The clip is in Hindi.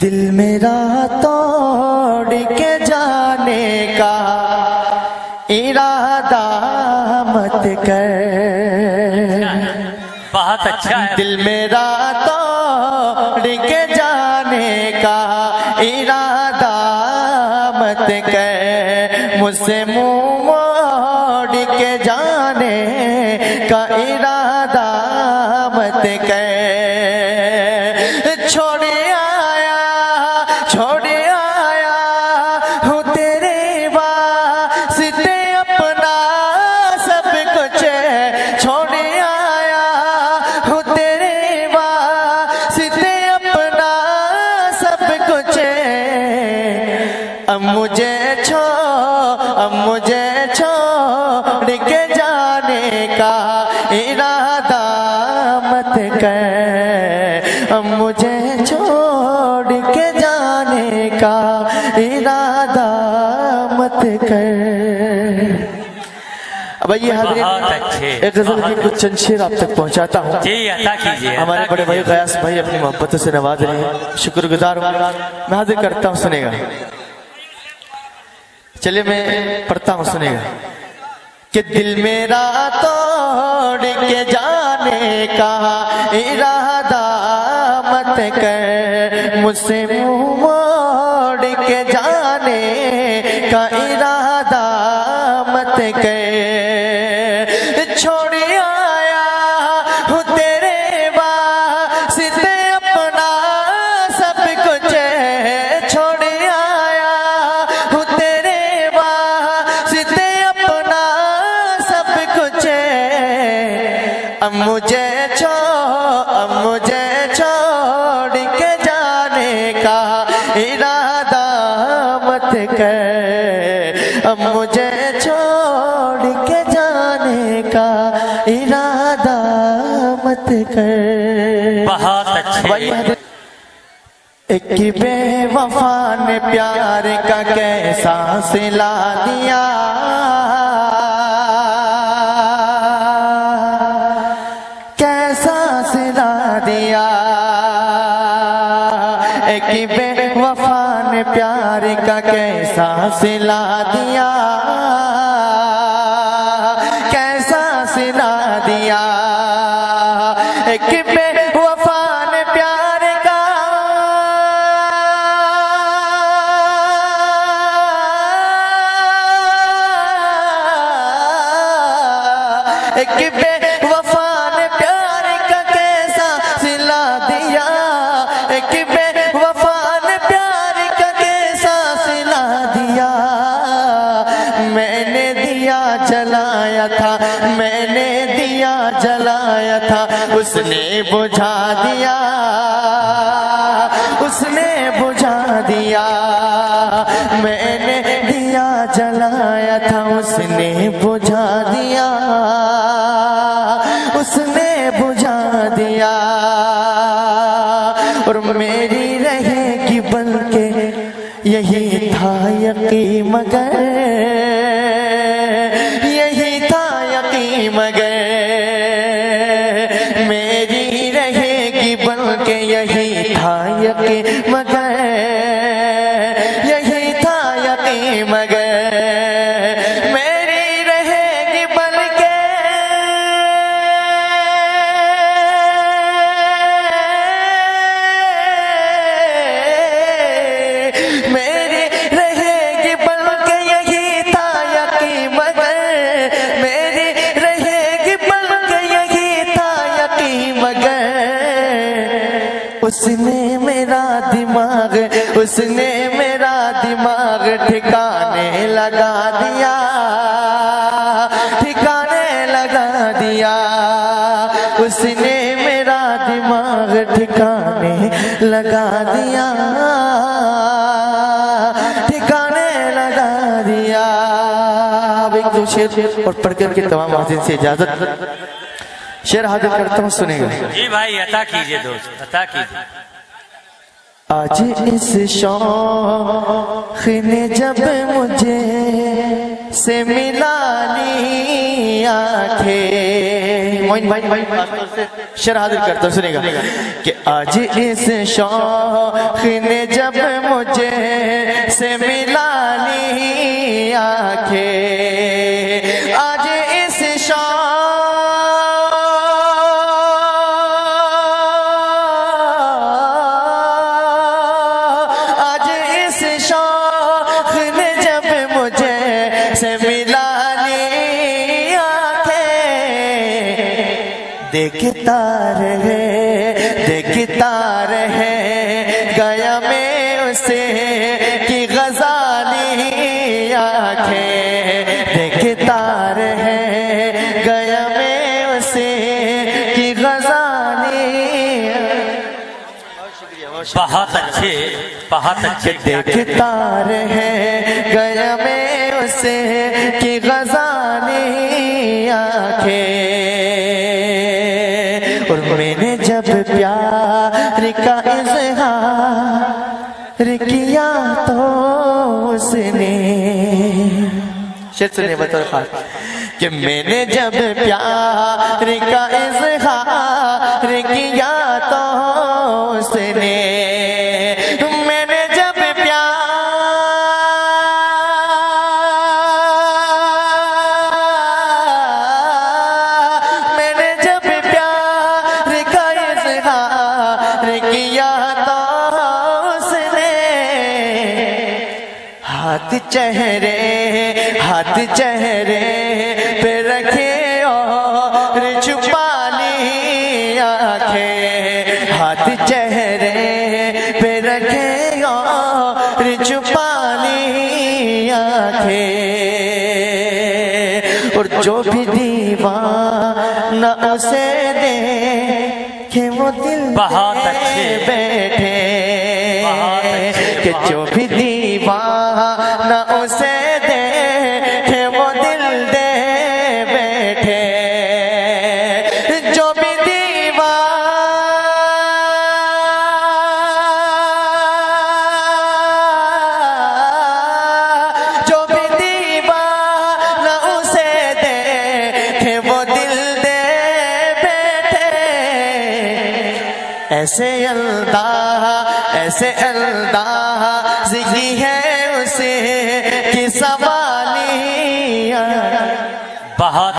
दिल मेरा तोड़ के जाने का इरादा मत कर। बहुत अच्छा है। दिल मेरा तोड़ के जाने का इरादा मत कर। मुझसे मुँह मोड़ के जाने का इरादा मत कर। छोड़ इरादा मत कर। मुझे छोड़ के जाने का इरादा मत कर। अब ये हाजिर एक गज़ल की कुछ चंदशीर आप तक पहुंचाता हूँ। हमारे बड़े भाई कीजिए। गयास भाई अपनी मोहब्बतों से नवाज़ रहे हैं। शुक्रगुजार हूँ। मैं हाजिर करता हूँ सुनेगा। चलिए मैं पढ़ता हूँ सुनेगा। कि दिल मेरा तोड़ के जाने का इरादा मत कर, मुझसे मुँह मोड़ के जाने का इरादा मत कर। अब मुझे छो अब मुझे छोड़ के जाने का इरादा मत कर। अब मुझे छोड़ के जाने का इरादा मत कर। बहुत अच्छे। एक बेवफा ने प्यार का कैसा सिला दिया। एक बेवफा ने प्यार का कैसा सिला दिया? कैसा सिला दिया? एक बेवफा ने प्यार का एक बेवफा ने प्यार का कैसा सिला दिया? एक बेवफा ने दिया जलाया था, मैंने दिया जलाया था, उसने बुझा दिया, उसने बुझा दिया, मैंने दिया जलाया था, उसने बुझा दिया, उसने बुझा दिया, और मेरी रहेगी के यही था यकी मगर। मगर मेरी रहेगी बन के। मेरी रहेगी बन के, यही था यकी मगर। मेरी रहेगी बन के, यही था यकी मगर। उसने मेरा दिमाग, उसने दिमाग ठिकाने लगा दिया, ठिकाने लगा दिया। उसने मेरा दिमाग ठिकाने लगा दिया, ठिकाने लगा दिया। एक दो शेर और पढ़ करके तमाम हाजिर से इजाज़त। शेर हाजिर करता हूँ, सुनेगा। जी भाई, अता कीजिए दोस्त, अता कीजिए। आज इस शौक ने जब मुझे से मिला ली आँखें। मोइन भाई भाई शेर हाजिर करता सुनेगा। कि आज इस शौक ने जब मुझे से मिला ली आँखें। देखता रहे देखता रहे गया मैं उसे की गजाली आँखें। देखता रहे गया मैं उसे की गजाली बहुत अच्छे बहुत अच्छे देखता रहे गया मैं उसे की गजाली आँखें। प्यार का इजहार किया तो उसने। शेर सुनिए बतौर खास कि मैंने जब प्यार का इजहार किया तो उसने। मैंने किया तो उसने। हाथ चेहरे हाथ चेहरे पे रखे और छुपा ली आँखें। हाथ चेहरे पे रखे और छुपा ली आँखें। और जो भी दीवाना उसे दे कि वो दिल बहुत अच्छे। बैठे बहुत अच्छे, कि जो भी ऐसे अल्लाह ऐसे अल्लाह जिगी है उसे कि सवालिया। बहुत